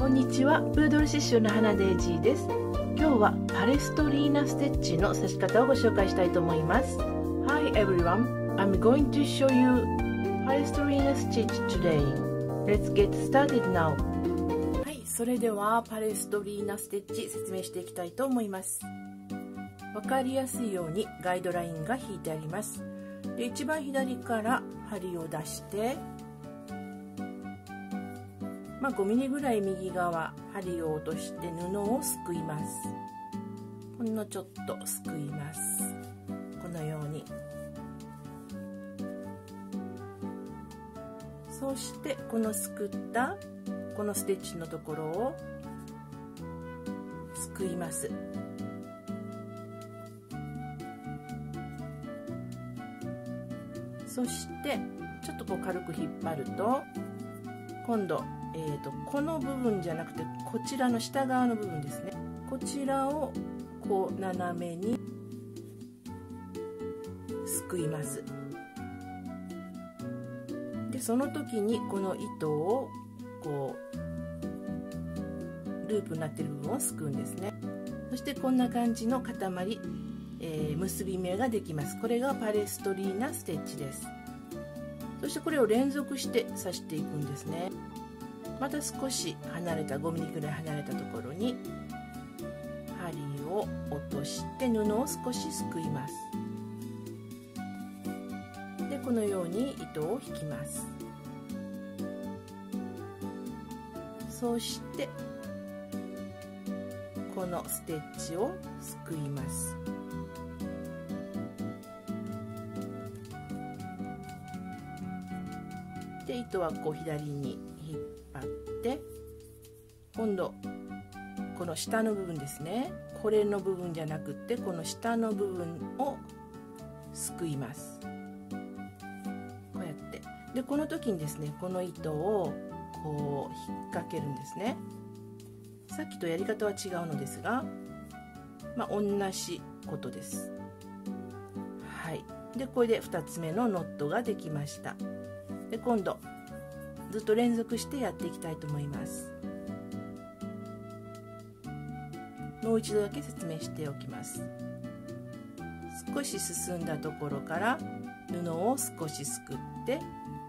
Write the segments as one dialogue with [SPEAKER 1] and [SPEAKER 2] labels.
[SPEAKER 1] こんにちは。プードル刺繍の花デイジーです。今日はパレストリーナステッチの刺し方をご紹介したいと思います。Hi everyone. I'm going to show you パレストリーナ stitch today. Let's get started now. はい。それではパレストリーナステッチ説明していきたいと思います。わかりやすいようにガイドラインが引いてあります。で一番左から針を出してまあ、5 m m ぐらい右側針を落として布をすくいます。ほんのちょっとすくいます。このように。そしてこのすくったこのステッチのところをすくいます。そしてちょっとこう軽く引っ張ると今度えーと、この部分じゃなくてこちらの下側の部分ですね。こちらをこう斜めにすくいます。でその時にこの糸をこうループになってる部分をすくうんですね。そしてこんな感じの塊、えー、結び目ができます。これがパレストリーナステッチです。そしてこれを連続して刺していくんですね。また少し離れた 5mm ぐらい離れたところに針を落として布を少しすくいます。でこのように糸を引きます。そしてこのステッチをすくいます。で糸はこう左にって今度この下の部分ですね。これの部分じゃなくってこの下の部分をすくいます。こうやって。でこの時にですねこの糸をこう引っ掛けるんですね。さっきとやり方は違うのですがまあ同じことです。はい。でこれで2つ目のノットができました。で今度ずっと連続してやっていきたいと思います。もう一度だけ説明しておきます。少し進んだところから布を少しすくって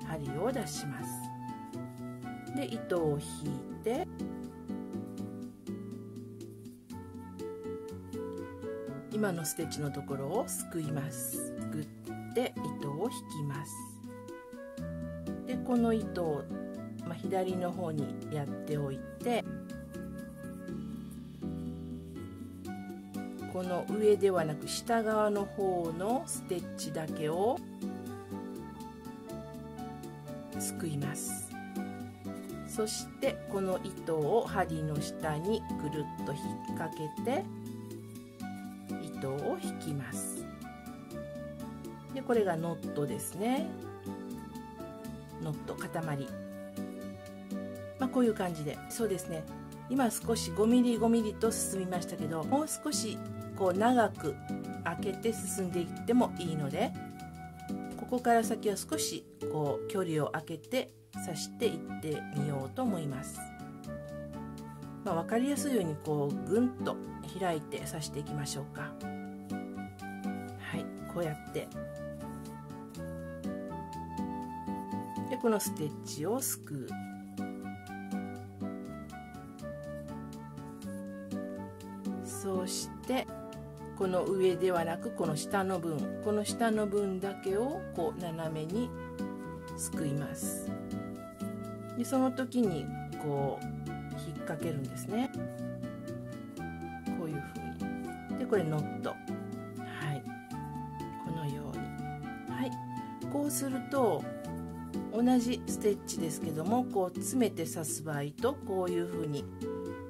[SPEAKER 1] 針を出します。で糸を引いて今のステッチのところをすくいます。すくって糸を引きます。この糸を、まあ、左の方にやっておいてこの上ではなく下側の方のステッチだけをすくいます。そしてこの糸を針の下にぐるっと引っ掛けて糸を引きます。でこれがノットですね。ノット塊まあ、こういう感じで。そうですね。今少し 5mm5mm と進みましたけどもう少しこう長く開けて進んでいってもいいのでここから先は少しこう距離を空けて刺していってみようと思います、まあ、分かりやすいようにこうぐんと開いて刺していきましょうか。はい。こうやって。このステッチをすくう。そしてこの上ではなくこの下の分。この下の分だけをこう斜めにすくいます。でその時にこう引っ掛けるんですね。こういう風に。でこれノット。はい。このように。はい。こうすると同じステッチですけどもこう詰めて刺す場合とこういう風に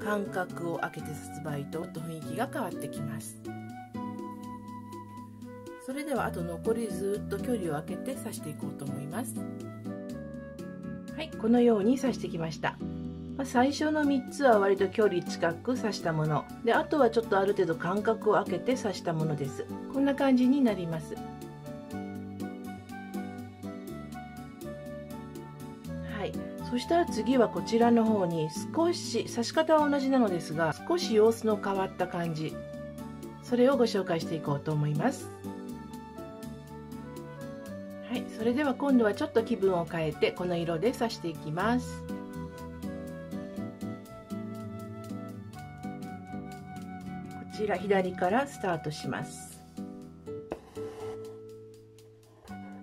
[SPEAKER 1] 間隔を空けて刺す場合と雰囲気が変わってきます。それではあと残りずっと距離を空けて刺していこうと思います。はいこのように刺してきました。最初の3つは割と距離近く刺したもの。であとはちょっとある程度間隔を空けて刺したものです。こんな感じになります。そしたら次はこちらの方に少し刺し方は同じなのですが少し様子の変わった感じ。それをご紹介していこうと思います。はいそれでは今度はちょっと気分を変えてこの色で刺していきます。こちら左からスタートします。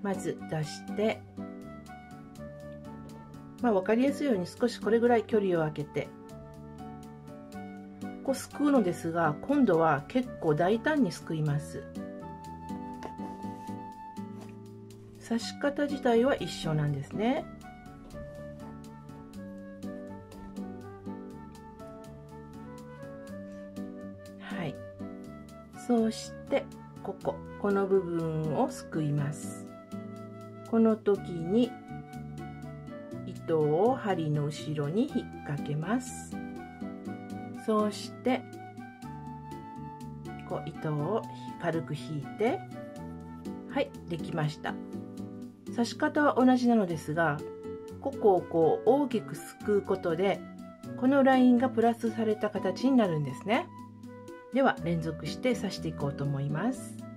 [SPEAKER 1] まず出してまあ、分かりやすいように少しこれぐらい距離を空けて。こうすくうのですが今度は結構大胆にすくいます。刺し方自体は一緒なんですね。はい。そしてこここの部分をすくいます。この時に糸を針の後ろに引っ掛けます。そうしてこう糸を軽く引いてはいできました。刺し方は同じなのですがここをこう大きくすくうことでこのラインがプラスされた形になるんですね。では連続して刺していこうと思います。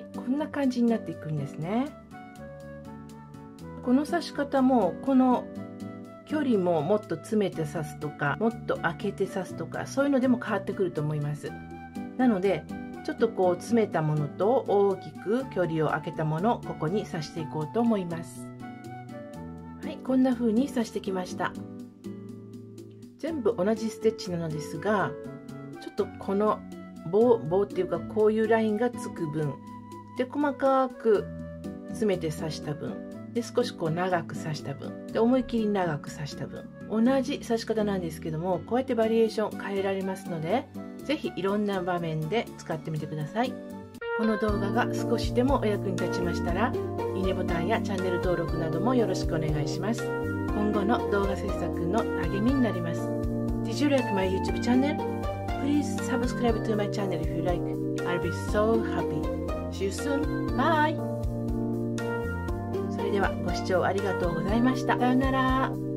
[SPEAKER 1] はい、こんな感じになっていくんですね。この刺し方もこの距離ももっと詰めて刺すとかもっと開けて刺すとかそういうのでも変わってくると思います。なのでちょっとこう詰めたものと大きく距離を空けたものをここに刺していこうと思います。はいこんな風に刺してきました。全部同じステッチなのですがちょっとこの棒棒っていうかこういうラインがつく分で細かく詰めて刺した分で少しこう長く刺した分で思い切り長く刺した分同じ刺し方なんですけどもこうやってバリエーション変えられますので是非いろんな場面で使ってみてくださいこの動画が少しでもお役に立ちましたらいいねボタンやチャンネル登録などもよろしくお願いします今後の動画制作の励みになります Did you like my YouTube channel? Please subscribe to my channel if you like. I'll be so happy. See you soon. Bye! それではご視聴ありがとうございました。さようなら。